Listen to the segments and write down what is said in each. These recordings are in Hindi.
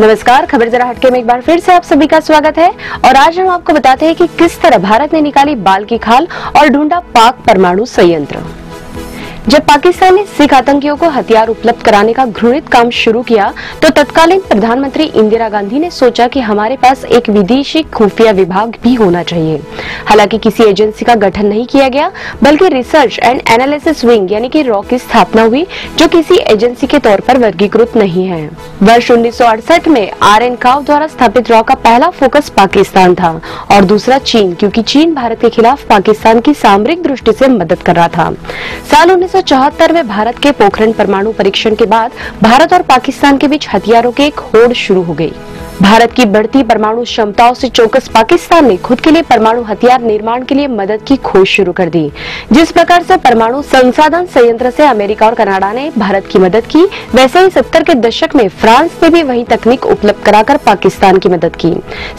नमस्कार, खबर जरा हटके में एक बार फिर से आप सभी का स्वागत है। और आज हम आपको बताते हैं कि किस तरह भारत ने निकाली बाल की खाल और ढूंढा पाक परमाणु संयंत्र। जब पाकिस्तान ने सिख आतंकियों को हथियार उपलब्ध कराने का घृणित काम शुरू किया तो तत्कालीन प्रधानमंत्री इंदिरा गांधी ने सोचा कि हमारे पास एक विदेशी खुफिया विभाग भी होना चाहिए। हालाँकि किसी एजेंसी का गठन नहीं किया गया, बल्कि रिसर्च एंड एनालिसिस विंग, यानी कि रॉ की स्थापना हुई, जो किसी एजेंसी के तौर पर वर्गीकृत नहीं है। वर्ष उन्नीस सौ अड़सठ में आर एन काव द्वारा स्थापित रॉ का पहला फोकस पाकिस्तान था, और दूसरा चीन, क्योंकि चीन भारत के खिलाफ पाकिस्तान की सामरिक दृष्टि से मदद कर रहा था। साल उन्नीस में भारत के पोखरण परमाणु परीक्षण के बाद भारत और पाकिस्तान के बीच हथियारों की एक होड़ शुरू हो गई। भारत की बढ़ती परमाणु क्षमताओं से चौकस पाकिस्तान ने खुद के लिए परमाणु हथियार निर्माण के लिए मदद की खोज शुरू कर दी। जिस प्रकार से परमाणु संसाधन संयंत्र से अमेरिका और कनाडा ने भारत की मदद की, वैसे ही सत्तर के दशक में फ्रांस ने भी वही तकनीक उपलब्ध कराकर पाकिस्तान की मदद की।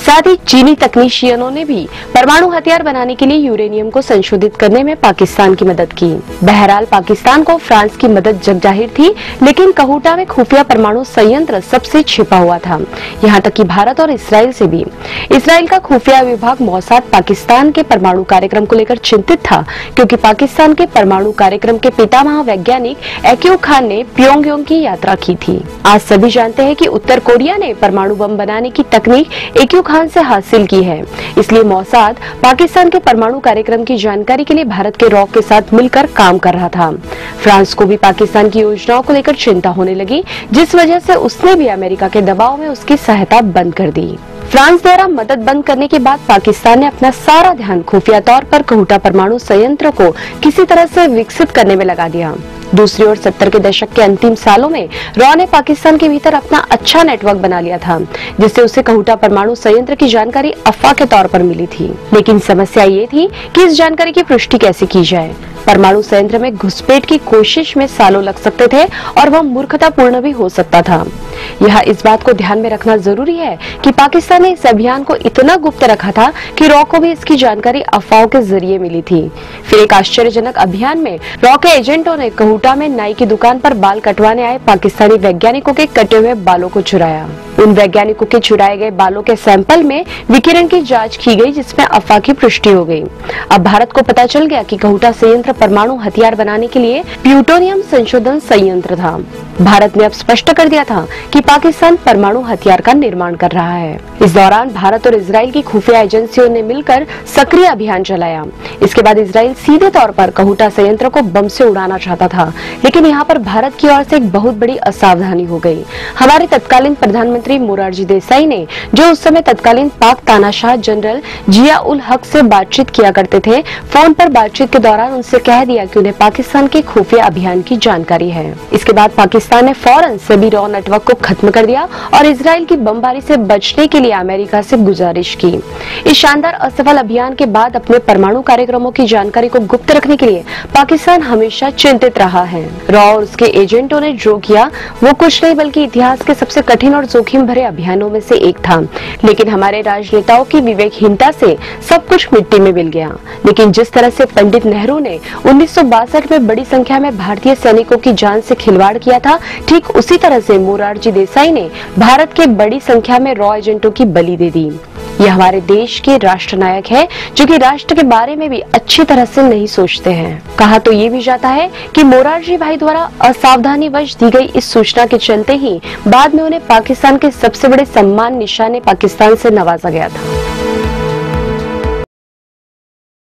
साथ ही चीनी तकनीशियनों ने भी परमाणु हथियार बनाने के लिए यूरेनियम को संशोधित करने में पाकिस्तान की मदद की। बहरहाल, पाकिस्तान को फ्रांस की मदद जग ज़ाहिर थी, लेकिन कहूटा में खुफिया परमाणु संयंत्र सबसे छिपा हुआ था। यहाँ तक कि भारत और इसराइल से भी। इसराइल का खुफिया विभाग मौसाद पाकिस्तान के परमाणु कार्यक्रम को लेकर चिंतित था, क्योंकि पाकिस्तान के परमाणु कार्यक्रम के पितामह वैज्ञानिक एक्यू खान ने प्योंगयोंग की यात्रा की थी। आज सभी जानते हैं कि उत्तर कोरिया ने परमाणु बम बनाने की तकनीक एक्यू खान से हासिल की है। इसलिए मौसाद पाकिस्तान के परमाणु कार्यक्रम की जानकारी के लिए भारत के रॉक के साथ मिलकर काम कर रहा था। फ्रांस को भी पाकिस्तान की योजनाओं को लेकर चिंता होने लगी, जिस वजह से उसने भी अमेरिका के दबाव में उसकी सहायता बंद कर दी। फ्रांस द्वारा मदद बंद करने के बाद पाकिस्तान ने अपना सारा ध्यान खुफिया तौर पर कहूटा परमाणु संयंत्र को किसी तरह से विकसित करने में लगा दिया। दूसरी ओर सत्तर के दशक के अंतिम सालों में रॉ ने पाकिस्तान के भीतर अपना अच्छा नेटवर्क बना लिया था, जिससे उसे कहूटा परमाणु संयंत्र की जानकारी अफवाह के तौर पर मिली थी। लेकिन समस्या ये थी कि इस जानकारी की पुष्टि कैसे की जाए। परमाणु संयंत्र में घुसपैठ की कोशिश में सालों लग सकते थे और वह मूर्खतापूर्ण भी हो सकता था। यह इस बात को ध्यान में रखना ज़रूरी है कि पाकिस्तान ने इस अभियान को इतना गुप्त रखा था कि रॉ को भी इसकी जानकारी अफवाहों के ज़रिए मिली थी। फिर एक आश्चर्यजनक अभियान में रॉ के एजेंटों ने कहूटा में नाई की दुकान पर बाल कटवाने आए पाकिस्तानी वैज्ञानिकों के कटे हुए बालों को चुराया। उन वैज्ञानिकों के चुराए गए बालों के सैंपल में विकिरण की जाँच की गई, जिसमें अफवाह की पुष्टि हो गई। अब भारत को पता चल गया कि कहूटा संयंत्र परमाणु हथियार बनाने के लिए प्यूटोनियम संशोधन संयंत्र था। भारत ने अब स्पष्ट कर दिया था कि पाकिस्तान परमाणु हथियार का निर्माण कर रहा है। इस दौरान भारत और इसराइल की खुफिया एजेंसियों ने मिलकर सक्रिय अभियान चलाया। इसके बाद इसराइल सीधे तौर पर कहूटा संयंत्र को बम से उड़ाना चाहता था, लेकिन यहाँ पर भारत की ओर से एक बहुत बड़ी असावधानी हो गई। हमारे तत्कालीन प्रधानमंत्री मोरारजी देसाई ने, जो उस समय तत्कालीन पाक तानाशाह जनरल जिया उल हक से बातचीत किया करते थे, फ़ोन पर बातचीत के दौरान उनसे कह दिया कि उन्हें पाकिस्तान के खुफिया अभियान की जानकारी है। इसके बाद पाकिस्तान ने फ़ौरन सभी रॉ नेटवर्क को खत्म कर दिया और इसराइल की बमबारी से बचने के लिए अमेरिका से गुजारिश की। इस शानदार असफल अभियान के बाद अपने परमाणु कार्यक्रमों की जानकारी को गुप्त रखने के लिए पाकिस्तान हमेशा चिंतित रहा है। रॉ और उसके एजेंटों ने जो किया, वो कुछ नहीं, बल्कि इतिहास के सबसे कठिन और जोखिम भरे अभियानों में से एक था। लेकिन हमारे राजनेताओं की विवेकहीनता से सब कुछ मिट्टी में मिल गया। लेकिन जिस तरह से पंडित नेहरू ने उन्नीस सौ बासठ में बड़ी संख्या में भारतीय सैनिकों की जान से खिलवाड़ किया था, ठीक उसी तरह से मोरारजी देसाई ने भारत के बड़ी संख्या में रॉ एजेंटों की बलि दे दी। ये हमारे देश के राष्ट्र नायक है, जो कि राष्ट्र के बारे में भी अच्छी तरह से नहीं सोचते हैं। कहा तो ये भी जाता है कि मोरारजी भाई द्वारा असावधानी वश दी गई इस सूचना के चलते ही बाद में उन्हें पाकिस्तान के सबसे बड़े सम्मान निशाने पाकिस्तान से नवाजा गया था।